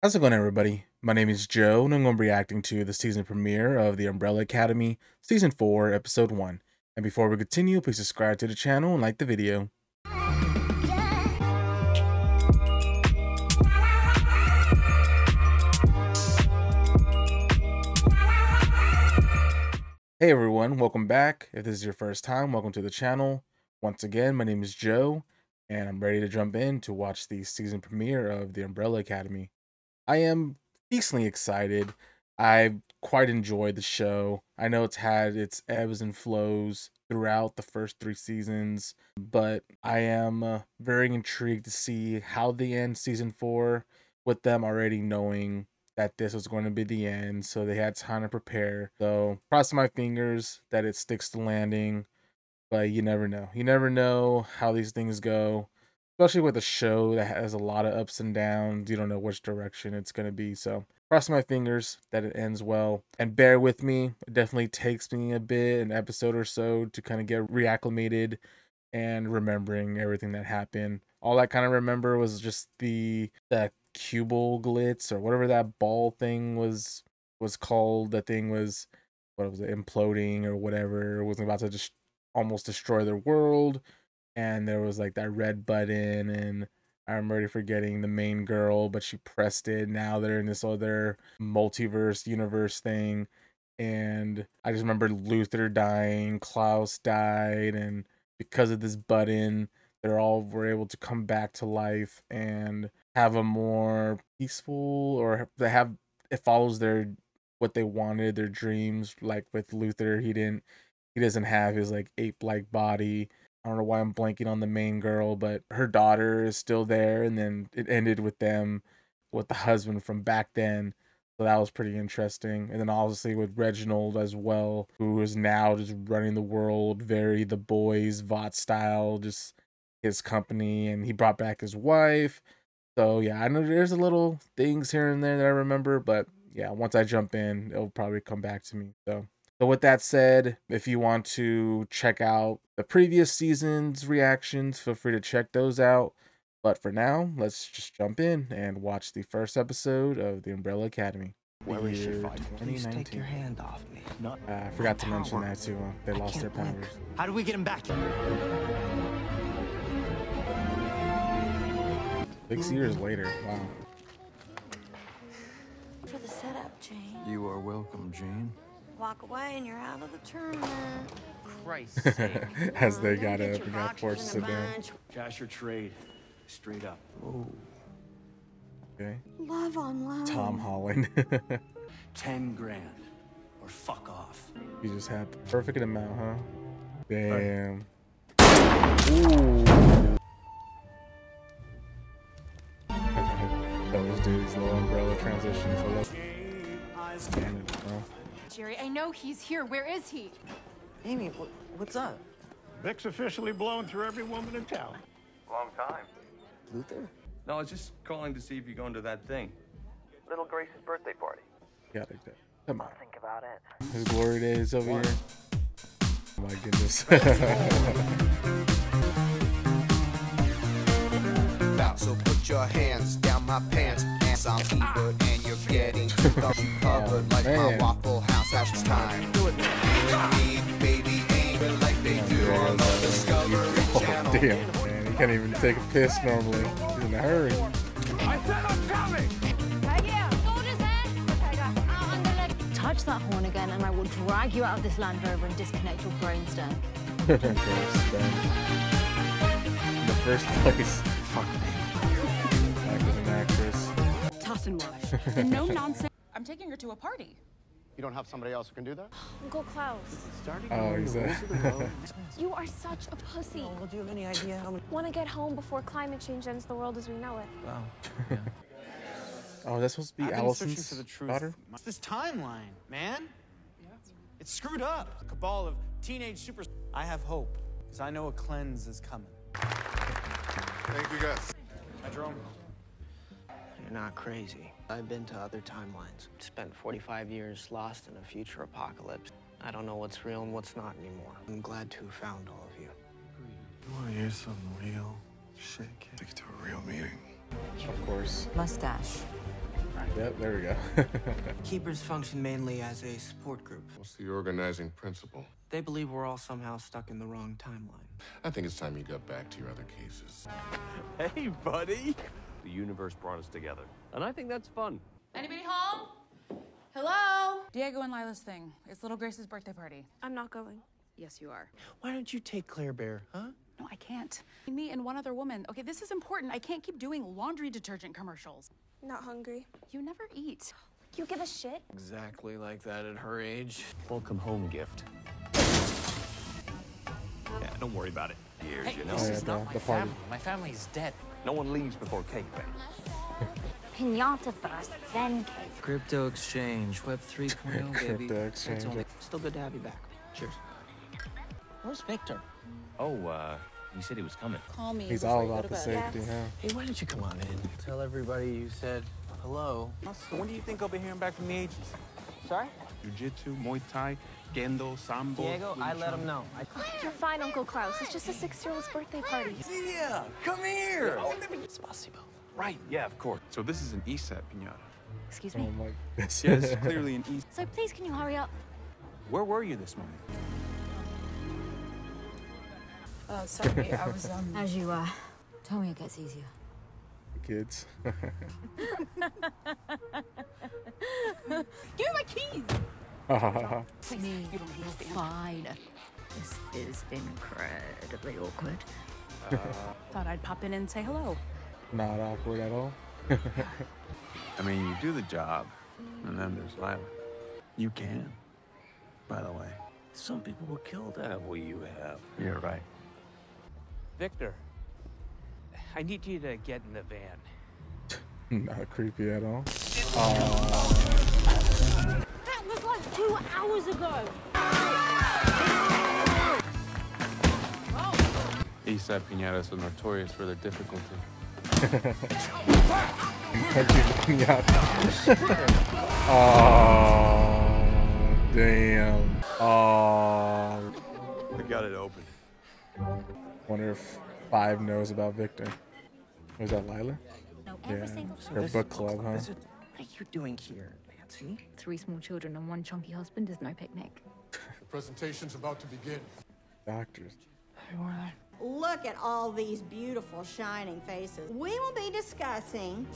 How's it going, everybody? My name is Joe, and I'm going to be reacting to the season premiere of The Umbrella Academy, Season 4, Episode 1. And before we continue, please subscribe to the channel and like the video. Hey everyone, welcome back. If this is your first time, welcome to the channel. Once again, my name is Joe, and I'm ready to jump in to watch the season premiere of The Umbrella Academy. I am decently excited. I quite enjoyed the show. I know it's had its ebbs and flows throughout the first three seasons, but I am uh, very intrigued to see how they end season four with them already knowing that this was going to be the end, so they had time to prepare. So, cross my fingers that it sticks to landing, but you never know. You never know how these things go, especially with a show that has a lot of ups and downs. You don't know which direction it's going to be. So, cross my fingers that it ends well. And bear with me, it definitely takes me a bit, an episode or so, to kind of get reacclimated and remembering everything that happened. All I kind of remember was just the the Kugelblitz or whatever that ball thing was was called. The thing was what was it imploding or whatever. It was about to just almost destroy their world. And there was like that red button and I'm already forgetting the main girl, but she pressed it. Now they're in this other multiverse universe thing. And I just remember Luther dying, Klaus died, and because of this button, they're all were able to come back to life and have a more peaceful or they have it follows their what they wanted, their dreams. Like with Luther, he didn't he doesn't have his like ape like body. I don't know why I'm blanking on the main girl, but her daughter is still there, and then it ended with them with the husband from back then. So that was pretty interesting. And then obviously with Reginald as well, who is now just running the world, very the boys Vought style, just his company, and he brought back his wife. So yeah, I know there's a little things here and there that I remember, but yeah, once I jump in, it'll probably come back to me. So so with that said, if you want to check out the previous season's reactions, feel free to check those out. But for now, let's just jump in and watch the first episode of The Umbrella Academy. Where is she fighting? Please take your hand off me. Not Uh, I forgot to mention that too. uh, They I lost their can't blink. powers. How do we get him back? Six years later. Wow. for the setup, Jane. You are welcome, Jane. Walk away and you're out of the tournament. Christ's sake. As they Come on, got get up and got rockets forced to in sit down. Cash or trade? Straight up. Oh, Okay. Love on love. Tom Holland. Ten grand. Or fuck off. you just had the perfect amount, huh? Damn. Ooh. Those dudes, little umbrella transition for love. Canada, huh? Jerry, I know he's here. Where is he? Amy, what, what's up? Vic's officially blown through every woman in town. Long time. Luther? No, I was just calling to see if you're going to that thing. Little Grace's birthday party. Gotta go. Come on. Think about it. His glory days over here. Oh my goodness. So put your hands down my pants. Ass I'm Ebert and you're getting too cause you covered like my. Waffle House. That's time. Do it. You and me, baby, ain't it like they do on the Discovery oh, Channel. damn, man. He can't even take a piss normally. He's in a hurry. I said I'm coming. Touch that horn again, and I will drag you out of this Land Rover and disconnect your brainstem. Gross, man. In the first place. Fuck me. Back as an actress. Toss and wash. the no nonsense. I'm taking her to a party. You don't have somebody else who can do that? Uncle Klaus, Oh, he's a. you are such a pussy. Oh, well, do you have any idea how many? Want to get home before climate change ends the world as we know it. Wow. oh, that's supposed to be I've been searching Allison's for the truth. daughter? It's this timeline, man. Yeah. It's screwed up. A cabal of teenage super. I have hope, because I know a cleanse is coming. Thank you guys. Hi, Jerome. You're not crazy. I've been to other timelines. Spent 45 years lost in a future apocalypse. I don't know what's real and what's not anymore. I'm glad to have found all of you. You want to hear some real shit, kid? Take it to a real meeting. Of course. Mustache. Yep, there we go. Keepers function mainly as a support group. What's the organizing principle? They believe we're all somehow stuck in the wrong timeline. I think it's time you got back to your other cases. Hey, buddy. The universe brought us together. And I think that's fun. Anybody home? Hello? Diego and Lila's thing. It's little Grace's birthday party. I'm not going. Yes, you are. Why don't you take Claire Bear, huh? No, I can't. Me and one other woman. Okay, this is important. I can't keep doing laundry detergent commercials. Not hungry. You never eat. You give a shit? Exactly like that at her age. Welcome home gift. Yeah, don't worry about it. Here's your Oh, note. yeah, the, the party. My family's dead. No one leaves before cake bangs. Pinata first, then cake. Crypto exchange, Web 3.0, baby. Crypto exchange. Still good to have you back. Cheers. Where's Viktor? Oh, uh, he said he was coming. Call me. He's all about the bed. safety, huh? Hey, why don't you come on in? Tell everybody you said hello. When do you think I'll be hearing back from the agency? Sorry? Jiu-Jitsu, Muay Thai, Kendo, Sambo. Diego, I let Chun. him know. I... You're fine, Uncle Klaus. It's just a six-year-old's birthday party. Yeah, come here. Spasibo. Right, yeah, of course. So this is an ESAT pinata. Excuse Oh me. my goodness. Yeah, this is clearly an ESAT. So please, can you hurry up? Where were you this morning? Oh, sorry. I was, um... As you uh, tell me it gets easier. Kids. Give me my keys! Me, fine. This is incredibly awkward. Thought I'd pop in and say hello. Not awkward at all. I mean, you do the job, and then there's Lila. You can, by the way. Some people will kill to have what you have. You're right. Viktor, I need you to get in the van. Not creepy at all. That was like two hours ago. Oh. ESAT pinatas are notorious for their difficulty. oh, damn. Oh, I got it open. wonder if Five knows about Viktor. Was that Lila? No, every Yeah, single her book club, huh? What are you doing here, Nancy? Three small children and one chunky husband is no picnic. The presentation's about to begin. Doctors. Look at all these beautiful shining faces. We will be discussing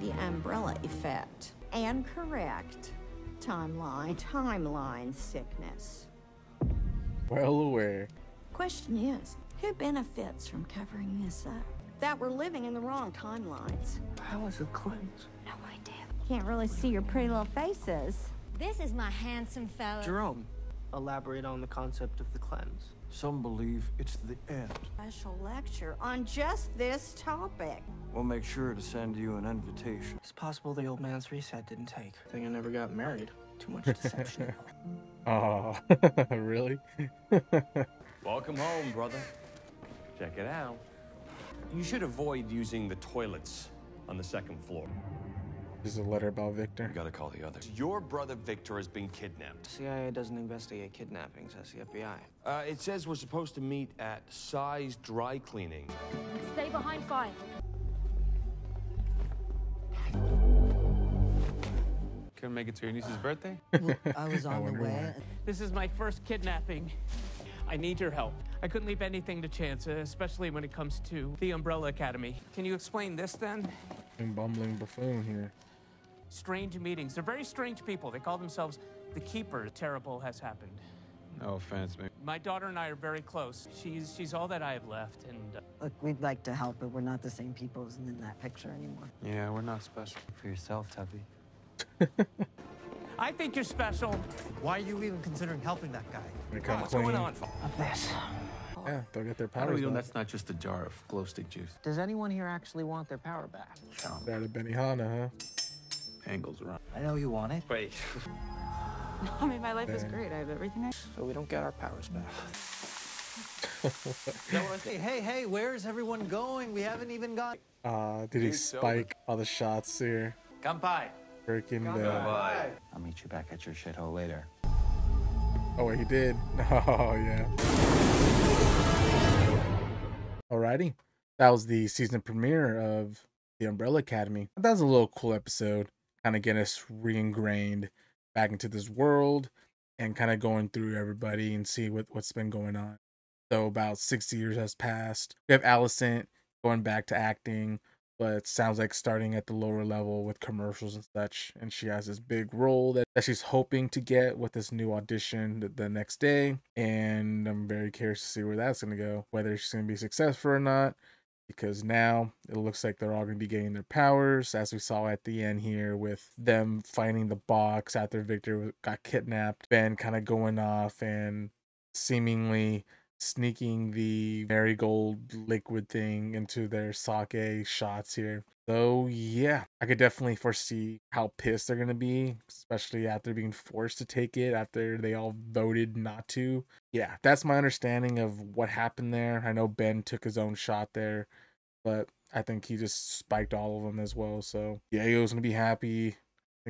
the umbrella effect and correct timeline, timeline sickness. Well aware. Question is, who benefits from covering this up? That we're living in the wrong timelines. How is it cleanse? No idea. Can't really see your pretty little faces. This is my handsome fella. Jerome, elaborate on the concept of the cleanse. Some believe it's the end. Special lecture on just this topic. We'll make sure to send you an invitation. It's possible the old man's reset didn't take. Thing I never got married. Too much deception. Oh, really? Welcome home, brother. Check it out. You should avoid using the toilets on the second floor. Just a letter about Viktor. You gotta call the others. Your brother Viktor has been kidnapped. CIA doesn't investigate kidnappings, says the FBI. Uh, it says we're supposed to meet at Size Dry Cleaning. Stay behind five. Couldn't make it to your niece's birthday? I was on the wonder way. This is my first kidnapping. I need your help. I couldn't leave anything to chance, uh, especially when it comes to the Umbrella Academy. Can you explain this then? And bumbling buffoon here. Strange meetings. They're very strange people. They call themselves the Keepers. Terrible has happened. No offense, man. My daughter and I are very close. She's she's all that I have left, and uh, Look, we'd like to help, but we're not the same people as in that picture anymore. Yeah, we're not special. For yourself, Tuffy. I think you're special. Why are you even considering helping that guy? They come What's clean. going on? Of this. Yeah, they'll get their How do powers we know back. that's not just a jar of glow stick juice? Does anyone here actually want their power back? That of Benihana, huh? Angles around. I know you want it. Wait. I mean, my life is great. I have everything I... So we don't get our powers back. Hey, hey, hey, where's everyone going? We haven't even got. Uh, did he spike all the shots here? Kampai. Freaking the. I'll meet you back at your shithole later. Oh wait, he did. Oh yeah. Alrighty, that was the season premiere of the Umbrella Academy. That was a little cool episode. kind of getting us re-ingrained back into this world and kind of going through everybody and see what, what's been going on. So about 60 years has passed. We have Allison going back to acting, but it sounds like starting at the lower level with commercials and such. And she has this big role that, that she's hoping to get with this new audition the, the next day. And I'm very curious to see where that's going to go, whether she's going to be successful or not. Because now it looks like they're all going to be getting their powers, as we saw at the end here with them finding the box after Viktor got kidnapped. Ben kind of going off and seemingly sneaking the marigold liquid thing into their sake shots here. So yeah, I could definitely foresee how pissed they're gonna be, especially after being forced to take it after they all voted not to. Yeah, that's my understanding of what happened there. I know Ben took his own shot there, but I think he just spiked all of them as well. So Diego's gonna be happy.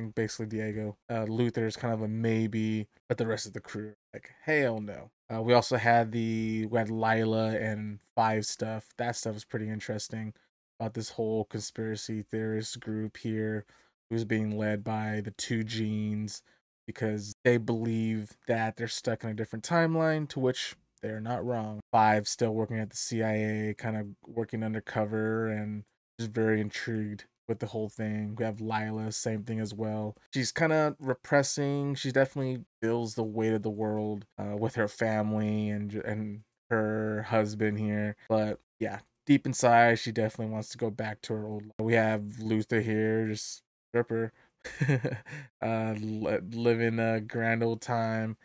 Think basically Diego. Uh, Luther is kind of a maybe, but the rest of the crew like hell no. Uh, we also had the we had Lila and Five stuff. That stuff was pretty interesting about this whole conspiracy theorist group here, who's being led by the two genes because they believe that they're stuck in a different timeline. To which they're not wrong. Five still working at the CIA, kind of working undercover, and just very intrigued with the whole thing. We have Lila, same thing as well. She's kind of repressing. She definitely feels the weight of the world uh, with her family and and her husband here. But yeah, deep inside, she definitely wants to go back to her old. Life. We have Luther here, just stripper, uh, living a grand old time.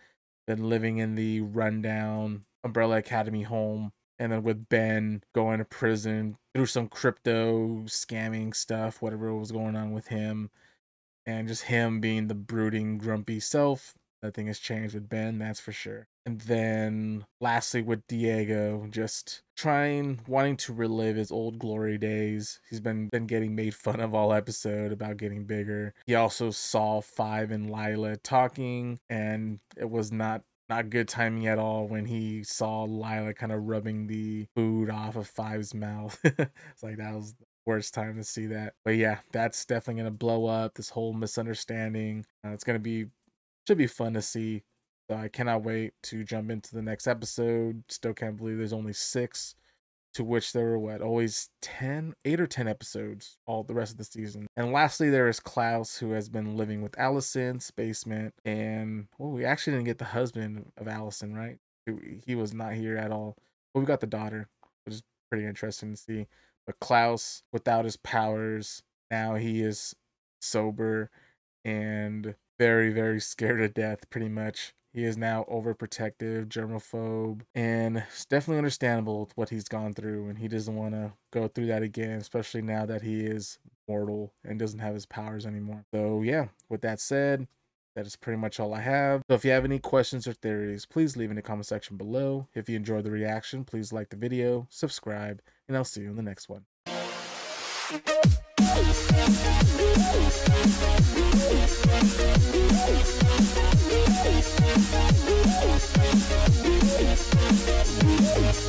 Been living in the rundown Umbrella Academy home and then with Ben going to prison through some crypto scamming stuff, whatever was going on with him, and just him being the brooding, grumpy self. Nothing has changed with Ben, that's for sure. And then lastly with Diego, just trying wanting to relive his old glory days. He's been been getting made fun of all episode about getting bigger. He also saw Five and Lila talking and it was not not good timing at all when he saw Lila kind of rubbing the food off of Five's mouth. it's like that was the worst time to see that. But yeah, that's definitely gonna blow up. This whole misunderstanding. Uh, it's gonna be should be fun to see. So I cannot wait to jump into the next episode. Still can't believe there's only six to which there were what always 10 8 or 10 episodes all the rest of the season. And lastly there is klaus who has been living with allison's basement and well we actually didn't get the husband of allison right? He was not here at all. But we got the daughter which is pretty interesting to see. But klaus without his powers now he is sober and very very scared to death pretty much he is now overprotective, germaphobe, and it's definitely understandable with what he's gone through. And he doesn't want to go through that again, especially now that he is mortal and doesn't have his powers anymore. So, yeah, with that said, that is pretty much all I have. So if you have any questions or theories, please leave in the comment section below. If you enjoyed the reaction, please like the video, subscribe, and I'll see you in the next one. Thank you.